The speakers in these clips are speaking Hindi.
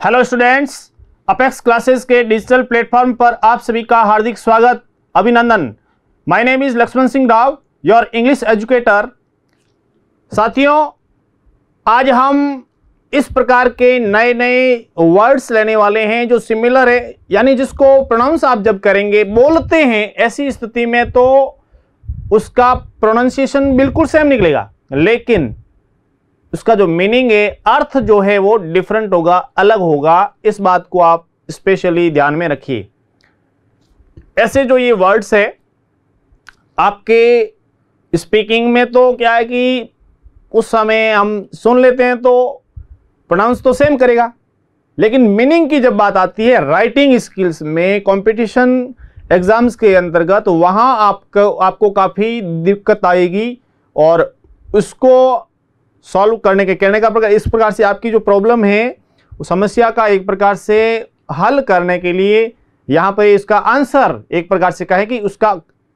हेलो स्टूडेंट्स अपेक्स क्लासेस के डिजिटल प्लेटफॉर्म पर आप सभी का हार्दिक स्वागत, अभिनंदन। My name is Lakshman Singh Rao your English educator साथियों, आज हम इस प्रकार के नए नए वर्ड्स लेने वाले हैं जो सिमिलर है, यानी जिसको प्रोनाउंस आप जब करेंगे, बोलते हैं ऐसी स्थिति में तो उसका प्रोनाउंसिएशन बिल्कुल सेम निकलेगा। लेकिन उसका जो मीनिंग है, अर्थ जो है वो डिफरेंट होगा, अलग होगा। इस बात को आप स्पेशली ध्यान में रखिए। ऐसे जो ये वर्ड्स है, आपके स्पीकिंग में तो क्या है कि उस समय हम सुन लेते हैं तो प्रोनाउंस तो सेम करेगा। लेकिन मीनिंग की जब बात आती है राइटिंग स्किल्स में कंपटीशन एग्ज़ाम्स के अंतर्गत तो वहाँ आपको आपको काफ़ी दिक्कत आएगी और उसको सॉल्व करने के कहने का प्रकार, इस प्रकार से आपकी जो प्रॉब्लम है समस्या का एक प्रकार से हल करने के लिए यहाँ पर इसका आंसर एक प्रकार से कहे कि उसका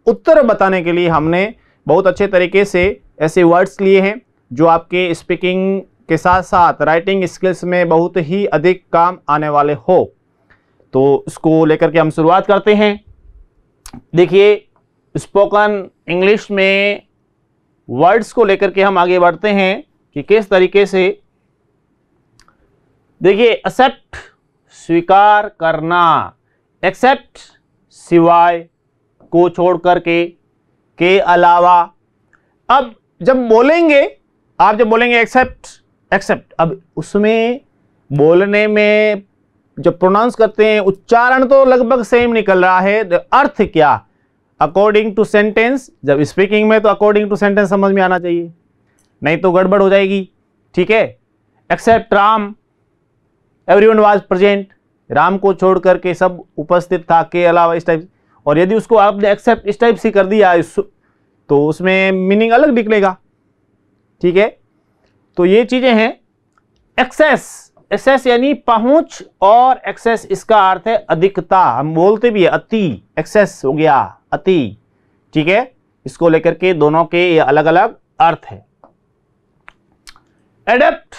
उत्तर बताने के लिए हमने बहुत अच्छे तरीके से ऐसे वर्ड्स लिए हैं, जो आपके स्पीकिंग के साथ साथ राइटिंग स्किल्स में बहुत ही अधिक काम आने वाले हो। तो इसको लेकर के हम शुरुआत करते हैं। देखिए स्पोकन इंग्लिश में वर्ड्स को लेकर के हम आगे बढ़ते हैं। कि किस तरीके से देखिए एक्सेप्ट स्वीकार करना एक्सेप्ट सिवाय को छोड़ करके, के अलावा। अब जब बोलेंगे, आप जब बोलेंगे एक्सेप्ट एक्सेप्ट अब उसमें बोलने में जब प्रोनाउंस करते हैं, उच्चारण तो लगभग सेम निकल रहा है। अर्थ क्या? अकॉर्डिंग टू सेंटेंस जब स्पीकिंग में तो अकॉर्डिंग टू सेंटेंस समझ में आना चाहिए। नहीं तो गड़बड़ हो जाएगी, ठीक है? Except Ram everyone was present Ram को छोड़ करके सब उपस्थित था, के अलावा इस टाइप और यदि उसको आपने एक्सेप्ट इस टाइप से कर दिया, इस तो उसमें मीनिंग अलग निकलेगा, ठीक है? तो ये चीज़ें हैं। एक्सेस एक्सेस यानी पहुँच और एक्सेस इसका अर्थ है अधिकता। हम बोलते भी है अति एक्सेस हो गया, अति, ठीक है? इसको लेकर के दोनों के ये अलग अलग अर्थ है। एडेप्ट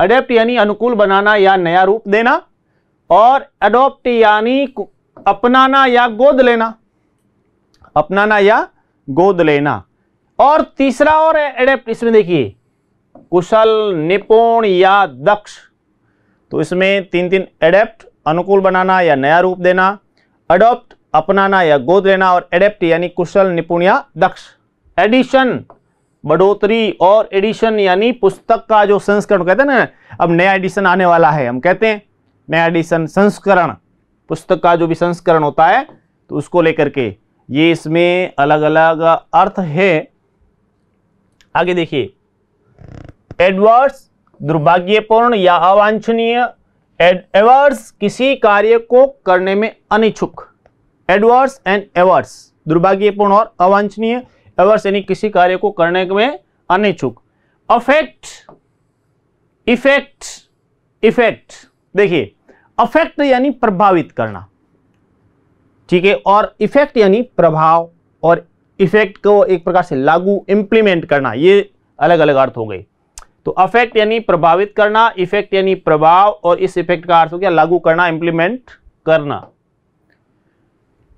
एडेप्ट यानी अनुकूल बनाना या नया रूप देना और एडोप्ट यानी अपनाना या गोद लेना। अपनाना या गोद लेना। और तीसरा और एडेप्ट इसमें देखिए, कुशल, निपुण या दक्ष। तो इसमें तीन तीन एडेप्ट अनुकूल बनाना या नया रूप देना अडोप्ट अपनाना या गोद लेना और एडेप्ट यानी कुशल, निपुण या दक्ष। एडिशन बढ़ोतरी और एडिशन यानी पुस्तक का जो संस्करण, कहते हैं ना, अब नया एडिशन आने वाला है, हम कहते हैं, नया एडिशन संस्करण, पुस्तक का जो भी संस्करण होता है तो उसको लेकर के, ये इसमें अलग अलग अर्थ है। आगे देखिए एडवर्स दुर्भाग्यपूर्ण या अवांछनीय एवर्स किसी कार्य को करने में अनिच्छुक। एडवर्स एंड एवर्स, दुर्भाग्यपूर्ण और अवांछनीय एवर्स यानी किसी कार्य को करने में अनिच्छुक। अफेक्ट इफ़ेक्ट इफ़ेक्ट देखिए अफेक्ट यानी प्रभावित करना। ठीक है, और इफ़ेक्ट यानी प्रभाव, और इफ़ेक्ट को एक प्रकार से लागू इंप्लीमेंट करना, ये अलग अलग अर्थ हो गए। तो अफेक्ट यानी प्रभावित करना इफ़ेक्ट यानी प्रभाव, और इस इफ़ेक्ट का अर्थ हो गया लागू करना इंप्लीमेंट करना।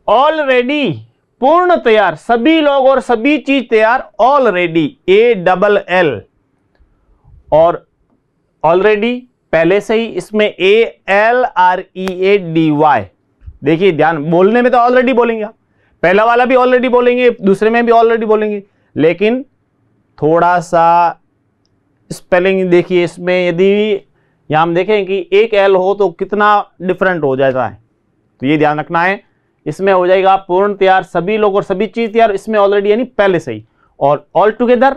ऑलरेडी पूर्ण तैयार, सभी लोग और सभी चीज़ तैयार ऑलरेडी ए डबल एल और ऑलरेडी पहले से ही इसमें A L R E A D Y देखिए ध्यान, बोलने में तो ऑलरेडी बोलेंगे आप। पहला वाला भी ऑलरेडी बोलेंगे, दूसरे में भी ऑलरेडी बोलेंगे। लेकिन थोड़ा सा स्पेलिंग देखिए, इसमें यदि यहाँ हम देखें कि एक एल हो तो कितना डिफरेंट हो जाता है। तो ये ध्यान रखना है। इसमें हो जाएगा पूर्ण तैयार, सभी लोग और सभी चीज़ तैयार, इसमें ऑलरेडी यानी पहले से ही। और ऑल टुगेदर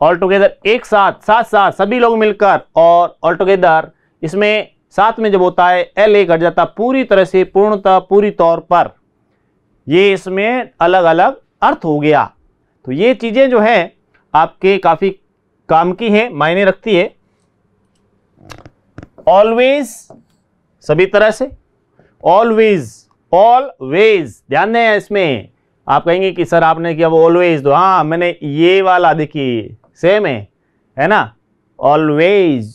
ऑल टुगेदर एक साथ साथ साथ, सभी लोग मिलकर और ऑल टुगेदर इसमें साथ में जब होता है एल ए घट जाता पूरी तरह से पूर्णतः, पूरी तौर पर। ये इसमें अलग अलग अर्थ हो गया। तो ये चीज़ें जो है, आपके काफ़ी काम की है, मायने रखती है। ऑलवेज सभी तरह से ऑलवेज ऑलवेज ध्यान दें इसमें। आप कहेंगे कि सर आपने किया वो ऑलवेज तो हाँ मैंने ये वाला देखिए सेम है है ना? ऑलवेज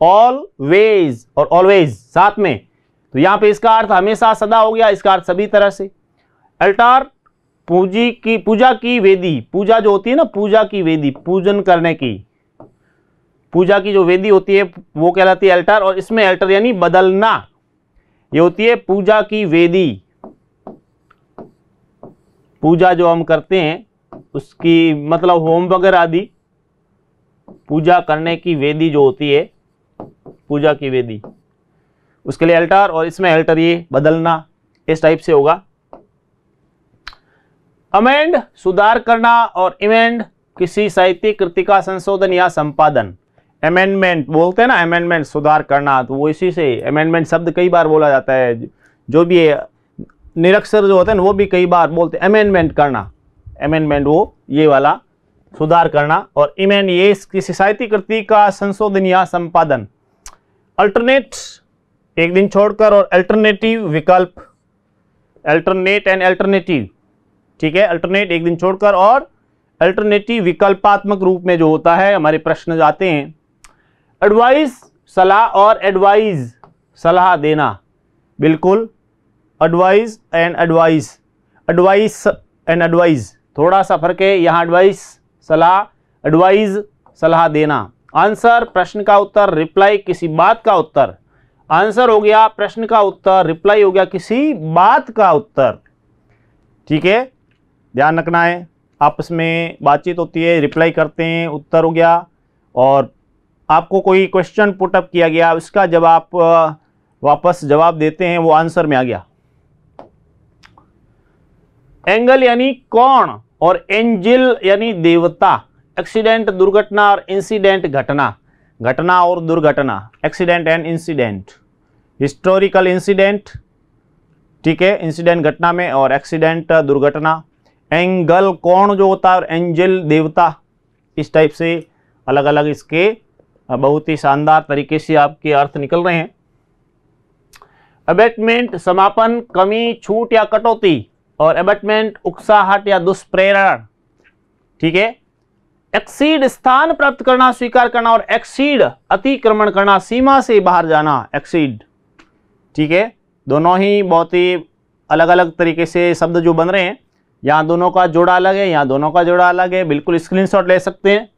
ऑलवेज और ऑलवेज साथ में। तो यहाँ पे इसका अर्थ हमेशा सदा हो गया, इसका अर्थ सभी तरह से। अल्टार, पूजी की, पूजा की वेदी, पूजा जो होती है ना, पूजा की वेदी, पूजन करने की। पूजा की जो वेदी होती है, वो कहलाती है अल्टार और इसमें अल्टर यानी बदलना। ये होती है पूजा की वेदी। पूजा जो हम करते हैं, उसकी मतलब होम वगैरह आदि, पूजा करने की वेदी जो होती है, पूजा की वेदी। उसके लिए अल्टर और इसमें अल्टर ये बदलना, इस टाइप से होगा। अमेंड सुधार करना और इमेंड किसी साहित्यिक कृति का संशोधन या संपादन। अमेंडमेंट बोलते हैं ना अमेंडमेंट सुधार करना तो वो इसी से अमेंडमेंट शब्द कई बार बोला जाता है। जो भी निरक्षर जो होते हैं वो भी कई बार बोलते हैं अमेंडमेंट करना। अमेंडमेंट वो, ये वाला, सुधार करना और इमेन ये साहित्यिक कृति का संशोधन या संपादन। अल्टरनेट एक दिन छोड़कर और अल्टरनेटिव विकल्प। अल्टरनेट एंड अल्टरनेटिव ठीक है? अल्टरनेट एक दिन छोड़कर और अल्टरनेटिव विकल्पात्मक रूप में जो होता है, हमारे प्रश्न जाते हैं। एडवाइस सलाह और एडवाइज सलाह देना। बिल्कुल advice and advice advice and advise थोड़ा सा फ़र्क है, यहाँ एडवाइस सलाह एडवाइज सलाह देना। आंसर प्रश्न का उत्तर रिप्लाई किसी बात का उत्तर। आंसर हो गया, प्रश्न का उत्तर रिप्लाई हो गया, किसी बात का उत्तर। ठीक है? ध्यान रखना है। आपस में बातचीत होती है रिप्लाई करते हैं, उत्तर हो गया और आपको कोई क्वेश्चन पुटअप किया गया, उसका जब आप वापस जवाब देते हैं, वो आंसर में आ गया। एंगल यानी कौन और एंजिल यानी देवता? एक्सीडेंट दुर्घटना और इंसिडेंट घटना। घटना और दुर्घटना। Accident and incident historical incident ठीक है इंसिडेंट घटना में और एक्सीडेंट दुर्घटना। एंगल कौन जो होता है और एंजल देवता? इस टाइप से अलग अलग इसके बहुत ही शानदार तरीके से आपके अर्थ निकल रहे हैं। अबेटमेंट समापन, कमी, छूट या कटौती और एबेटमेंट उकसाहट या दुष्प्रेरण। ठीक है? एक्सीड स्थान प्राप्त करना, स्वीकार करना और एक्सीड अतिक्रमण करना, सीमा से बाहर जाना एक्सीड ठीक है? दोनों ही बहुत ही अलग अलग तरीके से शब्द जो बन रहे हैं। यहाँ दोनों का जोड़ा अलग है, यहाँ दोनों का जोड़ा अलग है। बिल्कुल स्क्रीनशॉट ले सकते हैं।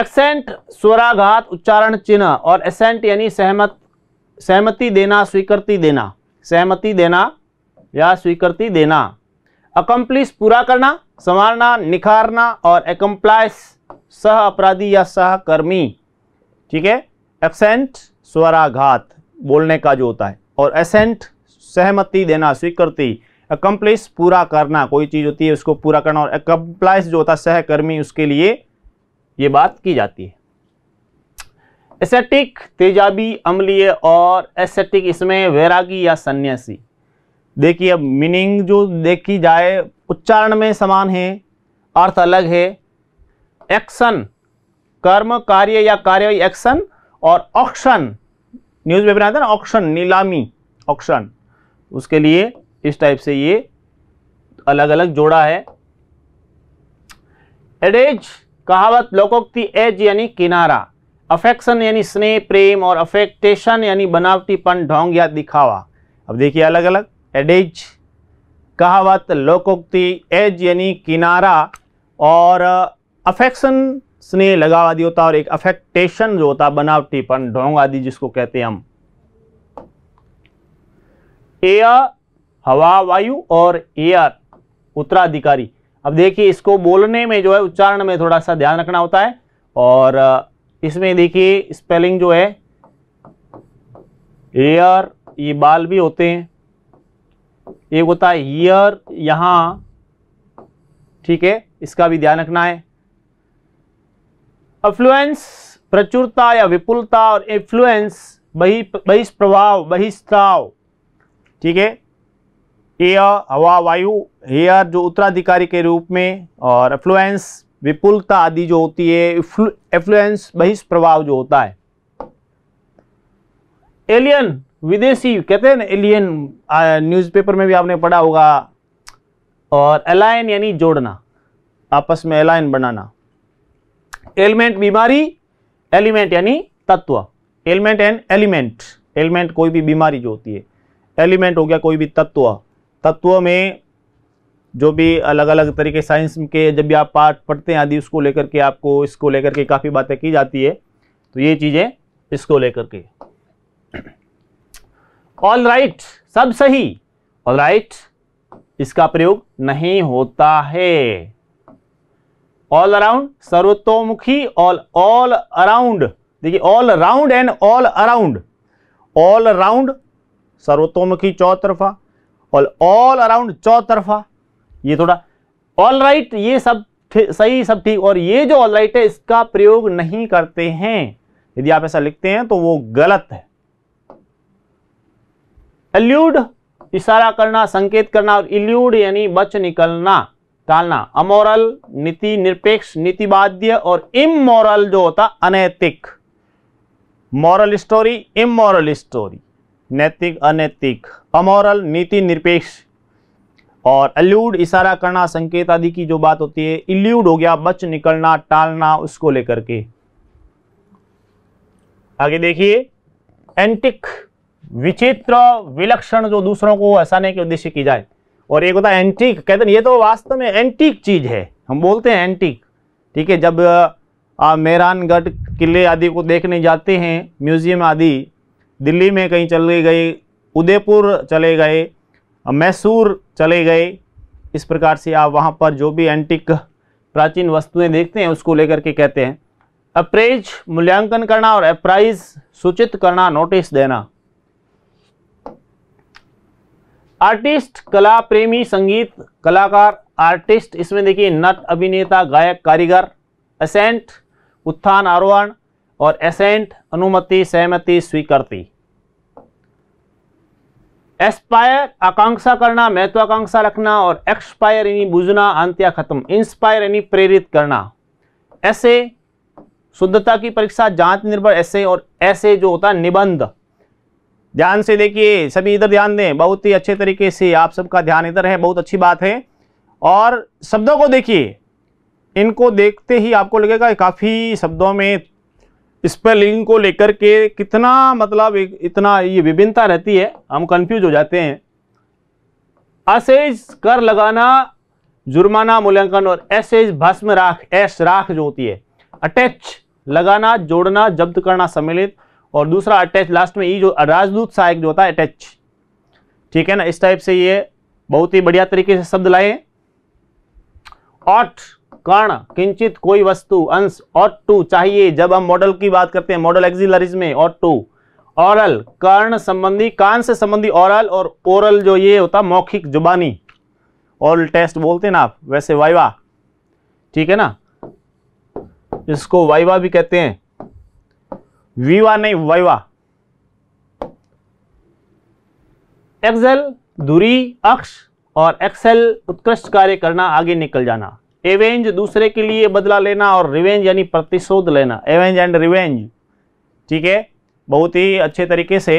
एक्सेंट स्वराघात उच्चारण चिन्ह और एसेंट यानी सहमत, सहमति देना, स्वीकृति देना। सहमति देना या स्वीकृति देना। अकम्प्लिस पूरा करना, संवारना, निखारना और एकम्प्लाइस सह अपराधी या सहकर्मी ठीक है? एक्सेंट स्वराघात बोलने का जो होता है। और एसेंट सहमति देना, स्वीकृति अकम्प्लिस पूरा करना, कोई चीज़ होती है उसको पूरा करना और एकम्प्लाइस जो होता है, सहकर्मी उसके लिए ये बात की जाती है। एसेटिक, तेजाबी, अम्लीय और एसेटिक इसमें वैरागी या सन्यासी। देखिए अब मीनिंग जो देखी जाए, उच्चारण में समान है, अर्थ अलग है। एक्शन, कर्म, कार्य या कार्यवाही एक्शन और ऑक्शन। न्यूज़ पेपर आता है ना, ऑक्शन, नीलामी, ऑक्शन। उसके लिए इस टाइप से ये अलग अलग जोड़ा है। एडेज कहावत लोकोक्ति एज यानी किनारा। अफेक्शन यानी स्नेह, प्रेम और अफेक्टेशन यानी बनावटीपन, ढोंग या दिखावा। अब देखिए अलग अलग एडेज कहावत लोकोक्ति एज यानी किनारा और अफेक्शन स्नेह लगाव आदि होता है और एक अफेक्टेशन जो होता, बनावटीपन, ढोंग आदि जिसको कहते हैं हम। एयर हवा, वायु और एयर उत्तराधिकारी। अब देखिए, इसको बोलने में जो है, उच्चारण में थोड़ा सा ध्यान रखना होता है। और इसमें देखिए, स्पेलिंग जो है, एयर, ये बाल भी होते हैं। एक होता है ईयर, यहाँ, ठीक है, इसका भी ध्यान रखना है। अफ्लुएंस, प्रचुरता या विपुलता और इन्फ्लुएंस, बहि, बहिष्प्रभाव बहिस्त्राव ठीक है? एयर, हवा, वायु हेयर जो उत्तराधिकारी के रूप में और एफ्लुएंस विपुलता आदि जो होती है एफ्लुएंस बहिष्प्रभाव जो होता है। एलियन, विदेशी, कहते हैं ना, एलियन न्यूज़पेपर में भी आपने पढ़ा होगा। और अलायन यानी जोड़ना, आपस में अलायन बनाना। एलिमेंट बीमारी एलिमेंट यानी तत्व। एलिमेंट एंड एलिमेंट एलिमेंट कोई भी बीमारी जो होती है एलिमेंट हो गया कोई भी तत्व। तत्व में जो भी अलग अलग तरीके साइंस के जब भी आप पाठ पढ़ते हैं आदि उसको लेकर के आपको इसको लेकर के काफ़ी बातें की जाती है। तो ये चीज़ें इसको लेकर के। ऑल राइट right, सब सही? ऑल राइट right, इसका प्रयोग नहीं होता है। ऑल अराउंड सर्वतोमुखी ऑल ऑल अराउंड देखिए all round and all around all round सर्वतोमुखी चौतरफा। और ऑल अराउंड चौतरफा। ये थोड़ा ऑल राइट ये सब सही सब ठीक। और ये जो ऑल राइट है, इसका प्रयोग नहीं करते हैं। यदि आप ऐसा लिखते हैं तो वो गलत है। एल्यूड इशारा करना, संकेत करना और इल्यूड यानी बच निकलना, टालना। अमोरल, नीति निरपेक्ष, नीतिवाद्य और इमोरल जो होता, अनैतिक। मॉरल स्टोरी इमोरल स्टोरी नैतिक, अनैतिक, अमोरल, नीति निरपेक्ष और एल्यूड इशारा करना, संकेत आदि की जो बात होती है इल्यूड हो गया बच निकलना, टालना, उसको लेकर के। आगे देखिए एंटिक विचित्र, विलक्षण जो दूसरों को हंसाने के उद्देश्य की जाए। और एक होता है एंटीक कहते हैं, ये तो वास्तव में एंटीक चीज़ है। हम बोलते हैं एंटीक ठीक है, जब मेहरानगढ़ किले आदि को देखने जाते हैं, म्यूज़ियम आदि दिल्ली में कहीं चले गए उदयपुर चले गए, मैसूर चले गए। इस प्रकार से आप वहाँ पर जो भी एंटिक प्राचीन वस्तुएँ देखते हैं, उसको लेकर के कहते हैं, अप्रेज मूल्यांकन करना और अप्राइज सूचित करना, नोटिस देना। आर्टिस्ट, कला, प्रेमी, संगीत, कलाकार, आर्टिस्ट, इसमें देखिए, नट अभिनेता, गायक, कारीगर, असेंट, उत्थान, आरोहण और एसेंट, अनुमति, सहमति, स्वीकृति। एस्पायर आकांक्षा करना, महत्वाकांक्षा रखना और एक्सपायर यानी बुझना, अंत्या खत्म। इंस्पायर यानी प्रेरित करना। ऐसे शुद्धता की परीक्षा, जाँच निर्भर ऐसे और ऐसे जो होता है, निबंध। ध्यान से देखिए, सभी इधर ध्यान दें। बहुत ही अच्छे तरीके से आप सबका ध्यान इधर है, बहुत अच्छी बात है। और शब्दों को देखिए। इनको देखते ही आपको लगेगा काफ़ी शब्दों में स्पेलिंग को लेकर के कितना मतलब इतना ये विभिन्नता रहती है, हम कंफ्यूज हो जाते हैं। असेज कर लगाना, जुर्माना मूल्यांकन और एसेज भस्म राख एस राख जो होती है अटैच लगाना, जोड़ना, जब्त करना सम्मिलित और दूसरा अटैच लास्ट में ई जो राजदूत सहायक जो होता है अटैच ठीक है ना? इस टाइप से ये बहुत ही बढ़िया तरीके से शब्द लाए ऑट कर्ण, किंचित कोई वस्तु, अंश ऑट टू चाहिए। जब हम मॉडल की बात करते हैं मॉडल एक्सिलरीज में ऑट टू। ऑरल कर्ण संबंधी, कान से संबंधी ऑरल और ओरल जो ये होता, मौखिक जुबानी। ऑरल टेस्ट बोलते हैं ना आप, वैसे वाइवा। ठीक है ना? इसको वाइवा भी कहते हैं। वीवा नहीं, वाइवा। एक्सेल दूरी, अक्ष और एक्सेल उत्कृष्ट कार्य करना, आगे निकल जाना। एवेंज दूसरे के लिए बदला लेना और रिवेंज यानी प्रतिशोध लेना। एवेंज एंड रिवेंज ठीक है? बहुत ही अच्छे तरीके से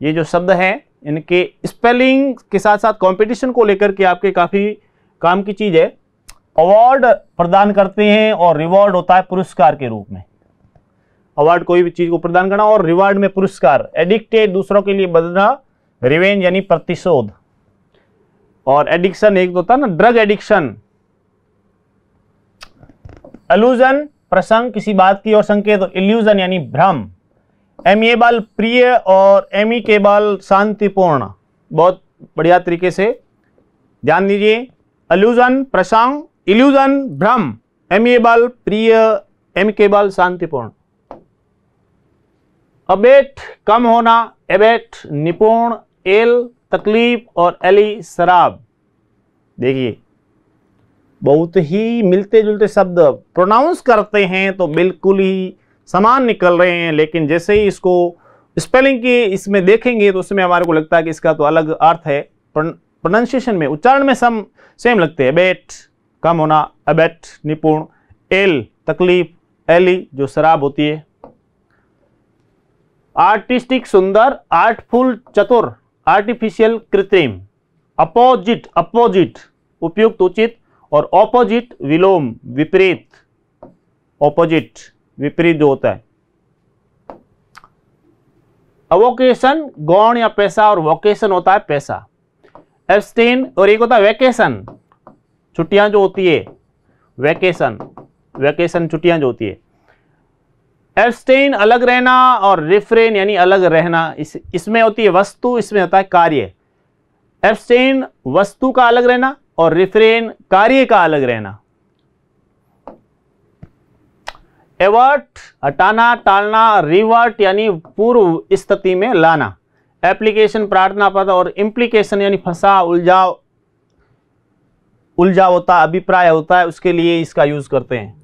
ये जो शब्द हैं, इनके स्पेलिंग के साथ साथ कंपटीशन को लेकर के आपके काफ़ी काम की चीज़ है। अवार्ड प्रदान करते हैं और रिवॉर्ड होता है पुरस्कार के रूप में। अवार्ड कोई भी चीज़ को प्रदान करना और रिवार्ड में पुरस्कार। एडिक्टेड दूसरों के लिए बदलना रिवेंज यानी प्रतिशोध। और एडिक्शन एक होता है ना ड्रग एडिक्शन एल्यूजन प्रसंग किसी बात की और संकेत इल्यूजन यानी भ्रम। एम एमिएबल प्रिय और एमिकेबल शांतिपूर्ण। बहुत बढ़िया तरीके से। ध्यान दीजिए। एल्यूजन प्रसंग इल्यूजन भ्रम। एमिएबल प्रिय एमिकेबल शांतिपूर्ण। अबेट, कम होना एबेट निपुण, एल, तकलीफ़ और एली, शराब। देखिए। बहुत ही मिलते जुलते शब्द प्रोनाउंस करते हैं तो बिल्कुल ही समान निकल रहे हैं। लेकिन जैसे ही इसको स्पेलिंग की इसमें देखेंगे तो उसमें हमारे को लगता है कि इसका तो अलग अर्थ है। प्रोनाउंसिएशन में, उच्चारण में सम सेम लगते हैं। बेट कम होना, अबेट, निपुण, एल, तकलीफ़, एली जो शराब होती है। आर्टिस्टिक सुंदर, आर्टफुल, चतुर, आर्टिफिशियल, कृत्रिम। अपोजिट अपोजिट, उपयुक्त, उचित और ऑपोजिट विलोम विपरीत ऑपोजिट विपरीत जो होता है। अवोकेशन गौण या पैसा और वोकेशन होता है पैसा। एब्सटेन और एक होता है वैकेशन छुट्टियाँ जो होती है वैकेशन वैकेशन छुट्टियाँ जो होती है। एब्सटेन अलग रहना और रिफ्रेन यानी अलग रहना, इस, इसमें होती है वस्तु, इसमें होता है कार्य। एब्सटेन वस्तु का अलग रहना और रिफ्रेन कार्य का अलग रहना। एवर्ट हटाना, टालना रिवर्ट यानी पूर्व स्थिति में लाना। एप्लीकेशन प्रार्थना पत्र और इम्प्लीकेशन यानी फंसा उलझाव उलझा होता, अभिप्राय होता है, उसके लिए इसका यूज़ करते हैं।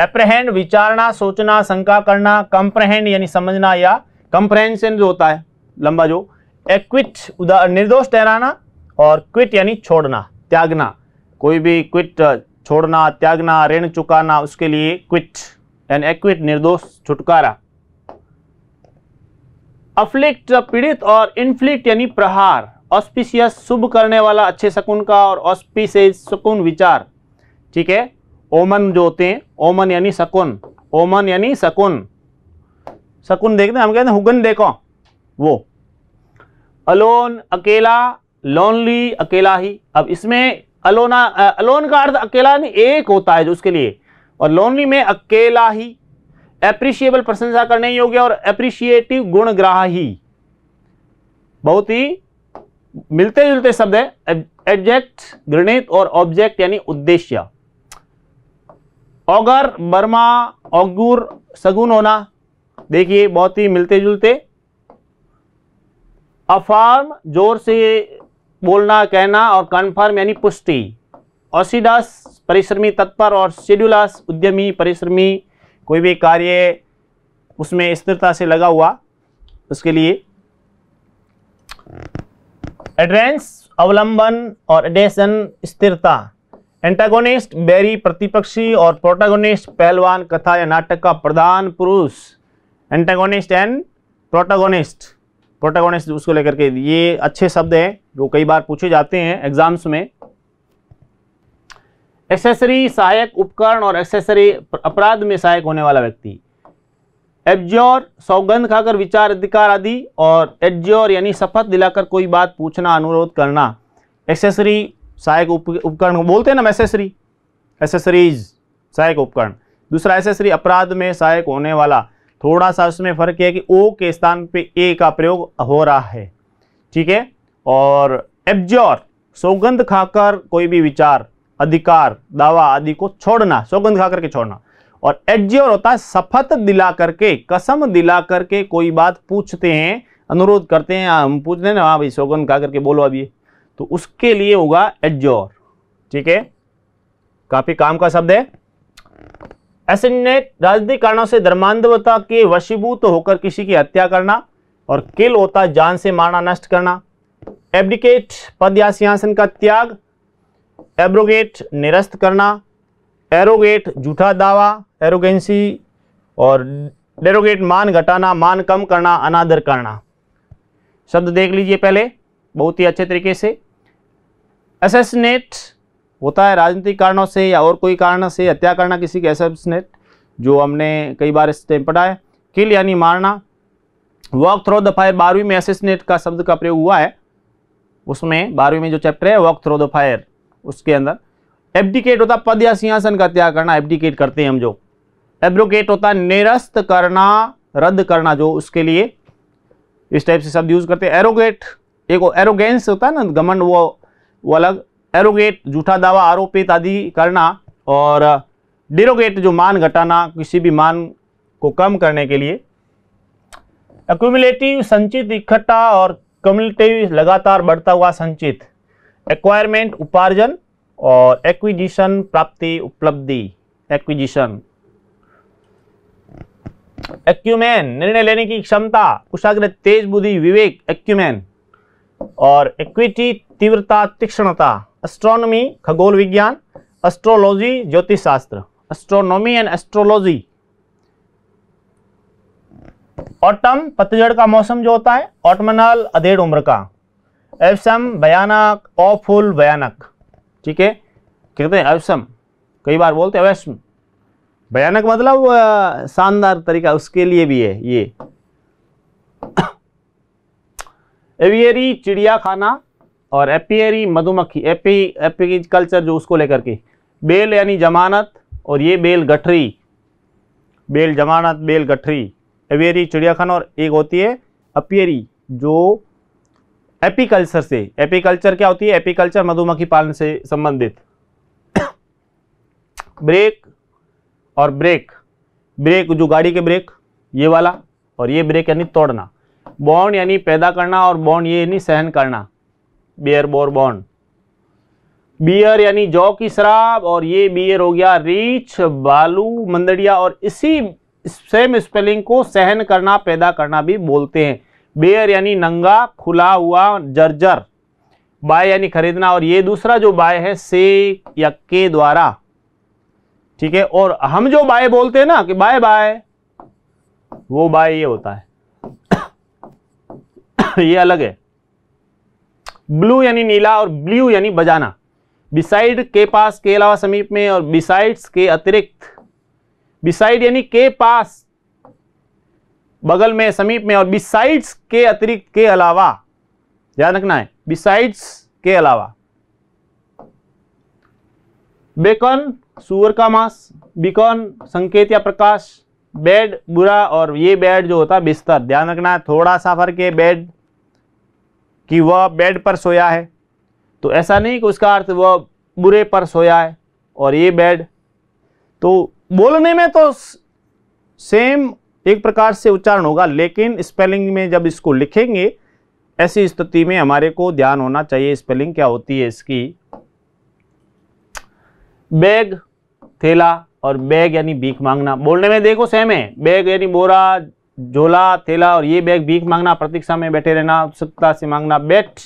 एप्रहेंड विचारना, सोचना, शंका करना कंप्रहेंड यानी समझना या कंप्रहेंशन जो होता है, लंबा जो एक्विट निर्दोष ठहराना और क्विट यानी छोड़ना, त्यागना। कोई भी क्विट छोड़ना, त्यागना, ऋण चुकाना, उसके लिए क्विट एंड एक्विट निर्दोष, छुटकारा। अफ्लिक्ट पीड़ित और इन्फ्लिक्ट यानी प्रहार। ऑस्पिशियस शुभ करने वाला, अच्छे शकुन का और ऑस्पिशियस शकुन विचार। ठीक है? ओमन जो होते हैं ओमन यानी शकुन ओमन यानी शकुन शकुन देखते हैं, हम कहते हैं, हुगन देखो। वो। अलोन अकेला लोनली अकेला ही। अब इसमें अलोना अलोन का अर्थ अकेला नहीं, एक होता है जो उसके लिए। और लोनली में अकेला ही एप्रिशिएबल प्रशंसा करने योग्य और एप्रिशिएटिव गुणग्राही बहुत ही मिलते जुलते शब्द है। एब्जेक्ट गृणित और ऑब्जेक्ट यानी उद्देश्य। ऑगर बर्मा ऑगुर सगुन होना, देखिए, बहुत ही मिलते जुलते अफार्म, ज़ोर से बोलना, कहना और कन्फर्म यानी पुष्टि। ऑसिडस परिश्रमी तत्पर और शेड्यूलस उद्यमी परिश्रमी, कोई भी कार्य उसमें स्थिरता से लगा हुआ, उसके लिए। एड्रेंस अवलंबन और एडेशन स्थिरता। एंटागोनिस्ट बैरी, प्रतिपक्षी और प्रोटागोनिस्ट पहलवान, कथा या नाटक का प्रधान पुरुष। एंटागोनिस्ट एंड प्रोटागोनिस्ट प्रोटागोनिस्ट उसको लेकर के ये अच्छे शब्द हैं। जो कई बार पूछे जाते हैं एग्ज़ाम्स में एक्सेसरी सहायक उपकरण और एक्सेसरी अपराध में सहायक होने वाला व्यक्ति। एब्जोर, सौगंध खाकर विचार अधिकार आदि और एड्योर यानी शपथ दिलाकर कोई बात पूछना, अनुरोध करना एक्सेसरी सहायक उपकरण बोलते हैं ना एसेसरी एसेसरीज सहायक उपकरण। दूसरा एसेसरी अपराध में सहायक होने वाला। थोड़ा सा उसमें फ़र्क है कि ओ के स्थान पे ए का प्रयोग हो रहा है। ठीक है? और एब्जोर, सौगंध खाकर कोई भी विचार, अधिकार, दावा आदि को छोड़ना, सौगंध खाकर के छोड़ना। और एज्योर होता है शपथ दिला करके, कसम दिला करके कोई बात पूछते हैं, अनुरोध करते हैं, हम पूछते हैं ना हाँ भाई सौगंध खा करके बोलो अभी तो उसके लिए होगा एज्योर ठीक है? काफ़ी काम का शब्द है। एसिनेट राजनीतिक कारणों से धर्मांधवता के वशीभूत होकर किसी की हत्या करना और किल होता जान से मारना, नष्ट करना। एब्डिकेट पद या सिंहासन का त्याग एब्रोगेट निरस्त करना एरोगेट झूठा दावा एरोगेंसी और डेरोगेट मान घटाना मान कम करना अनादर करना शब्द देख लीजिए पहले, बहुत ही अच्छे तरीके से। असेसनेट होता है राजनीतिक कारणों से या और कोई कारण से हत्या करना किसी के असेसनेट जो हमने कई बार इस टाइम पढ़ा है। किल यानी मारना। वॉक थ्रो द फायर बारहवीं में असेसनेट का शब्द का प्रयोग हुआ है। उसमें बारहवीं में जो चैप्टर है वॉक थ्रो द फायर उसके अंदर। एब्डिकेट होता पद या सिंहासन का त्याग करना एब्डिकेट करते हैं हम जो। एब्रोकेट होता निरस्त करना, रद्द करना जो उसके लिए। इस टाइप से शब्द यूज़ करते हैं। एरोगेट एक एरोगेंस होता है ना, घमंड वो वो अलग। एरोगेट झूठा दावा, आरोपित आदि करना और डिरोगेट जो मान घटाना, किसी भी मान को कम करने के लिए। एक्यूमुलेटिव संचित, इकट्ठा और कम्युलेटिव लगातार बढ़ता हुआ संचित। एक्वायरमेंट उपार्जन और एक्विजिशन प्राप्ति उपलब्धि। एक्विजिशन एक्यूमेन निर्णय लेने की क्षमता, कुशाग्र, तेज बुद्धि, विवेक एक्यूमेन और इक्विटी तीव्रता, तीक्ष्णता। एस्ट्रोनॉमी खगोल विज्ञान एस्ट्रोलॉजी ज्योतिष शास्त्र एस्ट्रोनॉमी एंड एस्ट्रोलॉजी ऑटम पतझड़ का मौसम जो होता है ऑटमनल अधेड़ उम्र का। एवसम भयानक ऑफुल भयानक ठीक है? कहते हैं अवसम कई बार बोलते हैं भयानक मतलब शानदार तरीका, उसके लिए भी है ये। एवियरी चिड़िया खाना और एपियरी मधुमक्खी। एपी एपी कल्चर जो उसको लेकर के। बेल यानी जमानत और ये बेल गठरी। बेल जमानत, बेल गठरी। एवियरी चिड़ियाखाना और एक होती है अपियरी, जो एपीकल्चर से, एपीकल्चर क्या होती है? एपीकल्चर मधुमक्खी पालन से संबंधित। ब्रेक और ब्रेक। ब्रेक, जो गाड़ी के ब्रेक, ये वाला और ये ब्रेक यानी तोड़ना। बॉन्ड यानी पैदा करना और बॉन्ड ये यानी सहन करना। Beer, bore, bond. बियर यानी जौ की शराब और ये बियर हो गया रीछ, बालू, मंदड़िया और इसी सेम स्पेलिंग को सहन करना, पैदा करना भी बोलते हैं। बेयर यानी नंगा, खुला हुआ, जर्जर। बाय यानी खरीदना, और ये दूसरा जो बाय है, से या के द्वारा। ठीक है? और हम जो बाय बोलते हैं ना, कि बाय बाय, वो बाय ये होता है। ये अलग है। ब्लू यानी नीला, और ब्लू यानी बजाना। बिसाइड के पास, के अलावा समीप में, और बिसाइड्स के अतिरिक्त बिसाइड यानी के पास, बगल में, समीप में और बिसाइड्स के अतिरिक्त के अलावा ध्यान रखना है बिसाइड्स के अलावा। बेकन सुअर का मांस बिकॉन संकेत या प्रकाश बेड बुरा और ये बेड जो होता है, बिस्तर। ध्यान रखना है थोड़ा सा फ़र्क है बेड कि वह बेड पर सोया है। तो ऐसा नहीं कि उसका अर्थ वह बुरे पर सोया है और ये बेड तो बोलने में तो सेम एक प्रकार से उच्चारण होगा, लेकिन स्पेलिंग में जब इसको लिखेंगे, ऐसी स्थिति में हमारे को ध्यान होना चाहिए स्पेलिंग क्या होती है इसकी? बैग, थैला और बैग यानी भीख मांगना। बोलने में देखो सेम है। बैग यानी बोरा, झोला, थैला और ये बैग भीख मांगना, प्रतीक्षा में बैठे रहना, उत्सुकता से मांगना। बैठ,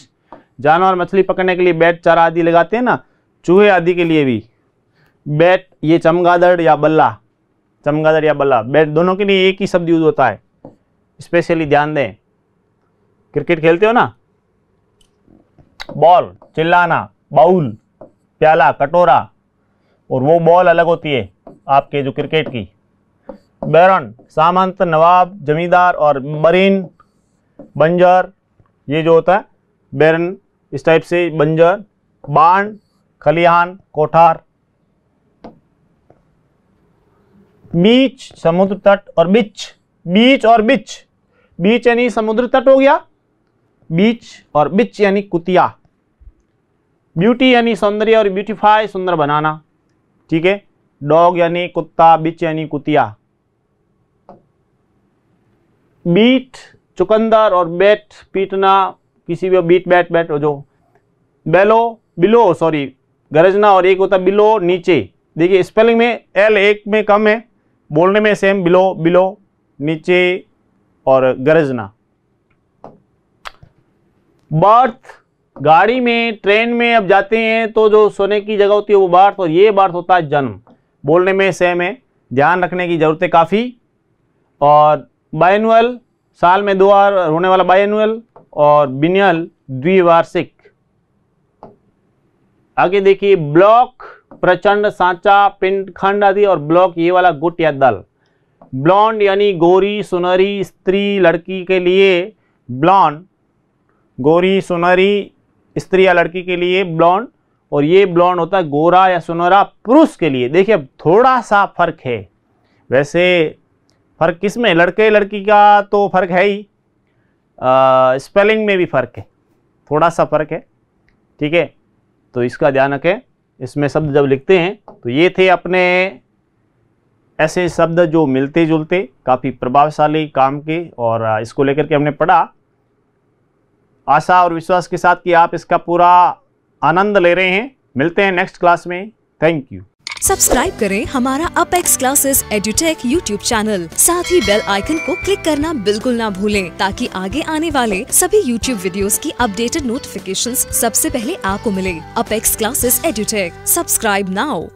जानवर मछली पकड़ने के लिए बैट चारा आदि लगाते हैं ना, चूहे आदि के लिए भी। बैट, ये चमगादड़ या बल्ला? चमगादड़ या बल्ला? बैट दोनों के लिए एक ही शब्द यूज़ होता है। स्पेशली ध्यान दें। क्रिकेट खेलते हो ना? बॉल, चिल्लाना, बाउल, प्याला, कटोरा, और वो बॉल अलग होती है आपके जो क्रिकेट की। बैरन, सामंत, नवाब, जमींदार और मरीन, बंजर, ये जो होता है, बैरन, इस टाइप से बंजर, बाण, खलिहान, कोठार बीच, समुद्र तट और बिच। बीच और बिच। बीच यानी समुद्र तट हो गया। बीच और बिच यानी कुतिया। ब्यूटी यानी सौंदर्य और ब्यूटीफाई सुंदर बनाना। ठीक है? डॉग यानी कुत्ता, बिच यानी कुतिया। बीट चुकंदर और बैट पीटना, किसी भी बीट बैट बैट जो। बेलो बिलो सॉरी गरजना और एक होता बिलो नीचे। देखिए स्पेलिंग में एल एक में कम है। बोलने में सेम बिलो बिलो नीचे और गरजना बर्थ गाड़ी में ट्रेन में अब जाते हैं तो जो सोने की जगह होती है वो बर्थ और ये बर्थ होता है जन्म। बोलने में सेम है। ध्यान रखने की ज़रूरत है काफ़ी। और बायनुअल साल में दो बार होने वाला बायनुअल और बिनियल द्विवार्षिक। आगे देखिए ब्लॉक प्रचंड सांचा, पिंड, खंड आदि और ब्लॉक ये वाला गुट या दल। ब्लॉन्ड यानी गोरी सुनहरी स्त्री, लड़की के लिए ब्लॉन्ड, गोरी सुनहरी स्त्री या लड़की के लिए ब्लॉन्ड और ये ब्लॉन्ड होता है गोरा या सुनहरा पुरुष के लिए। देखिए थोड़ा सा फ़र्क है। वैसे फ़र्क किसमें? लड़के, लड़की का तो फ़र्क है ही। स्पेलिंग में भी फ़र्क है। थोड़ा सा फ़र्क है। ठीक है? तो इसका ध्यान रखें। इसमें शब्द जब लिखते हैं तो ये थे अपने ऐसे शब्द जो मिलते जुलते काफ़ी प्रभावशाली काम के और इसको लेकर के हमने पढ़ा। आशा और विश्वास के साथ कि आप इसका पूरा आनंद ले रहे हैं। मिलते हैं नेक्स्ट क्लास में। थैंक यू सब्सक्राइब करें हमारा Apex Classes Edutech YouTube channel साथ ही बेल आइकन को क्लिक करना बिल्कुल ना भूलें, ताकि आगे आने वाले सभी यूट्यूब वीडियोस की अपडेटेड नोटिफिकेशंस सबसे पहले आपको मिले। Apex Classes Edutech subscribe now